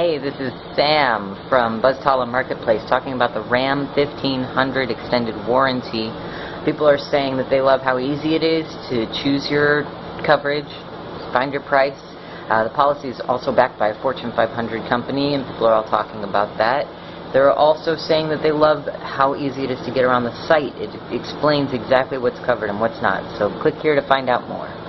Hey, this is Sam from Buzztala Marketplace talking about the Ram 1500 extended warranty. People are saying that they love how easy it is to choose your coverage, find your price. Uh, the policy is also backed by a Fortune 500 company, and people are all talking about that. They're also saying that they love how easy it is to get around the site. It explains exactly what's covered and what's not. So click here to find out more.